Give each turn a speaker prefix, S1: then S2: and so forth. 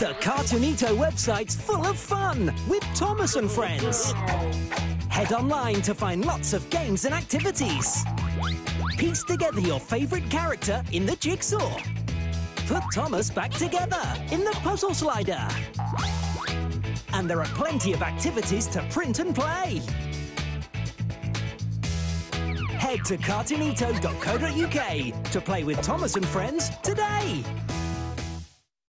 S1: The Cartoonito website's full of fun with Thomas and friends. Head online to find lots of games and activities. Piece together your favourite character in the jigsaw. Put Thomas back together in the puzzle slider. And there are plenty of activities to print and play. Head to cartoonito.co.uk to play with Thomas and friends today.